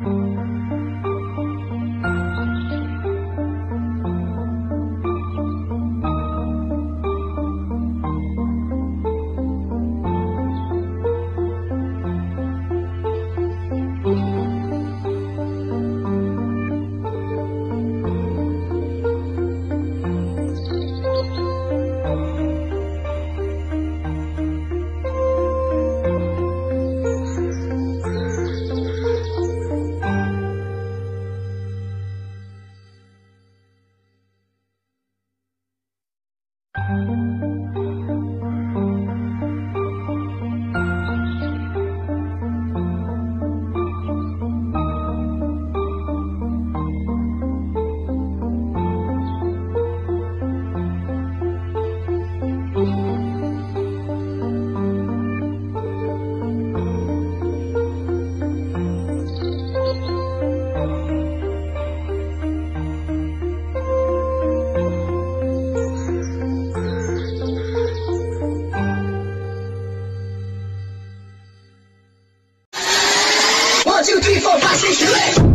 Mm-hmm. 这个地方发现人类。